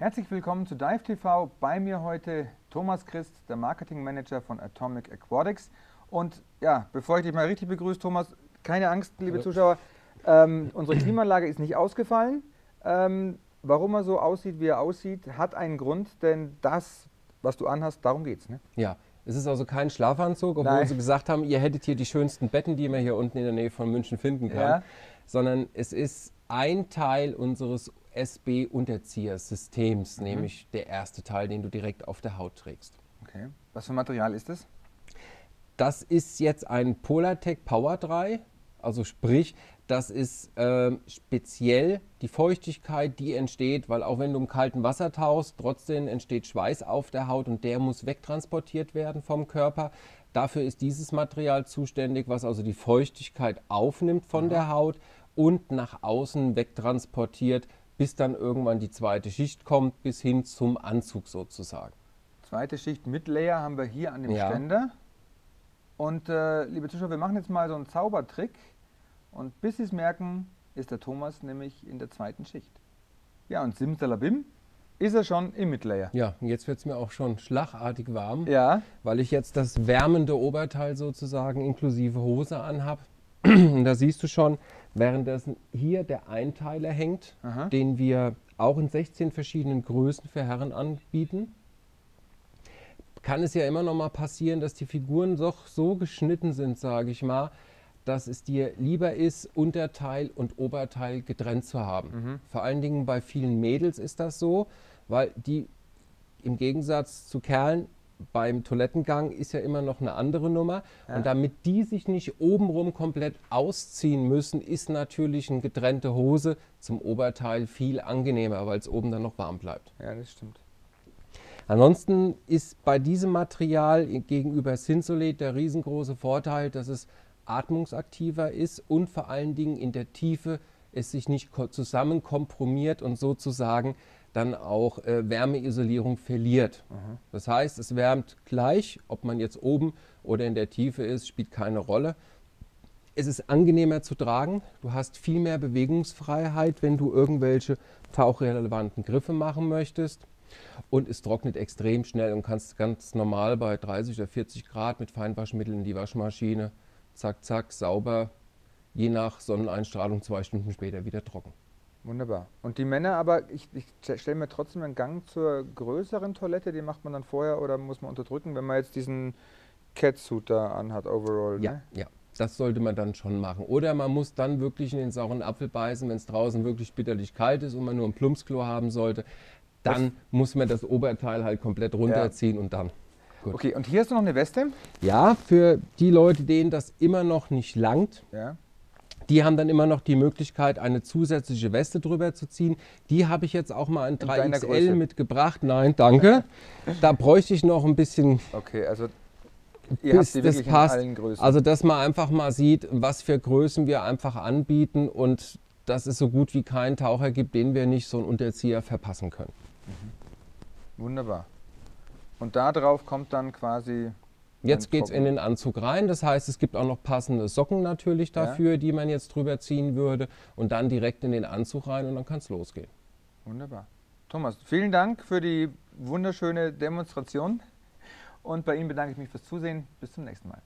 Herzlich willkommen zu Dive TV. Bei mir heute Thomas Christ, der Marketing Manager von Atomic Aquatics. Und ja, bevor ich dich mal richtig begrüße, Thomas, keine Angst, liebe Hallo. Zuschauer. Ähm, unsere Klimaanlage ist nicht ausgefallen. Ähm, warum er so aussieht, wie er aussieht, hat einen Grund, denn das, was du anhast, darum geht's. Ne? Ja, es ist also kein Schlafanzug, obwohl Nein. sie gesagt haben, ihr hättet hier die schönsten Betten, die man hier unten in der Nähe von München finden kann. Ja. Sondern es ist ein Teil unseres SB-Unterziehersystems, mhm. nämlich der erste Teil, den du direkt auf der Haut trägst. Okay. Was für Material ist das? Das ist jetzt ein Polartec Power 3. Also sprich, das ist äh, speziell die Feuchtigkeit, die entsteht, weil auch wenn du im kalten Wasser tauchst, trotzdem entsteht Schweiß auf der Haut und der muss wegtransportiert werden vom Körper. Dafür ist dieses Material zuständig, was also die Feuchtigkeit aufnimmt von Aha. der Haut und nach außen wegtransportiert, bis dann irgendwann die zweite Schicht kommt, bis hin zum Anzug sozusagen. Zweite Schicht mit Layer haben wir hier an dem ja. Ständer. Und äh, liebe Zuschauer, wir machen jetzt mal so einen Zaubertrick. Und bis Sie es merken, ist der Thomas nämlich in der zweiten Schicht. Ja, und simsalabim ist er schon im Midlayer. Ja, und jetzt wird es mir auch schon schlagartig warm, ja. weil ich jetzt das wärmende Oberteil sozusagen inklusive Hose anhabe. da siehst du schon, währenddessen hier der Einteiler hängt, Aha. den wir auch in 16 verschiedenen Größen für Herren anbieten kann es ja immer noch mal passieren, dass die Figuren doch so geschnitten sind, sage ich mal, dass es dir lieber ist, Unterteil und Oberteil getrennt zu haben. Mhm. Vor allen Dingen bei vielen Mädels ist das so, weil die im Gegensatz zu Kerlen beim Toilettengang ist ja immer noch eine andere Nummer. Ja. Und damit die sich nicht obenrum komplett ausziehen müssen, ist natürlich eine getrennte Hose zum Oberteil viel angenehmer, weil es oben dann noch warm bleibt. Ja, das stimmt. Ansonsten ist bei diesem Material gegenüber Sinsolet der riesengroße Vorteil, dass es atmungsaktiver ist und vor allen Dingen in der Tiefe es sich nicht zusammen kompromiert und sozusagen dann auch äh, Wärmeisolierung verliert. Mhm. Das heißt, es wärmt gleich, ob man jetzt oben oder in der Tiefe ist, spielt keine Rolle. Es ist angenehmer zu tragen. Du hast viel mehr Bewegungsfreiheit, wenn du irgendwelche tauchrelevanten Griffe machen möchtest. Und es trocknet extrem schnell und kannst ganz normal bei 30 oder 40 Grad mit Feinwaschmitteln in die Waschmaschine, zack, zack, sauber, je nach Sonneneinstrahlung zwei Stunden später wieder trocken. Wunderbar. Und die Männer aber, ich, ich stelle mir trotzdem einen Gang zur größeren Toilette, die macht man dann vorher oder muss man unterdrücken, wenn man jetzt diesen Catsuit da anhat, overall? Ja, ne? ja. Das sollte man dann schon machen. Oder man muss dann wirklich in den sauren Apfel beißen, wenn es draußen wirklich bitterlich kalt ist und man nur ein Plumpsklo haben sollte dann Was? muss man das Oberteil halt komplett runterziehen ja. und dann. Gut. Okay, und hier hast du noch eine Weste? Ja, für die Leute, denen das immer noch nicht langt. Ja. Die haben dann immer noch die Möglichkeit, eine zusätzliche Weste drüber zu ziehen. Die habe ich jetzt auch mal in 3XL mitgebracht. Nein, danke. da bräuchte ich noch ein bisschen. Okay, also ihr bis habt die das passt. in allen Größen. Also, dass man einfach mal sieht, was für Größen wir einfach anbieten und dass es so gut wie keinen Taucher gibt, den wir nicht so einen Unterzieher verpassen können. Mhm. Wunderbar. Und darauf kommt dann quasi. Jetzt geht es in den Anzug rein. Das heißt, es gibt auch noch passende Socken natürlich dafür, ja. die man jetzt drüber ziehen würde. Und dann direkt in den Anzug rein und dann kann es losgehen. Wunderbar. Thomas, vielen Dank für die wunderschöne Demonstration. Und bei Ihnen bedanke ich mich fürs Zusehen. Bis zum nächsten Mal.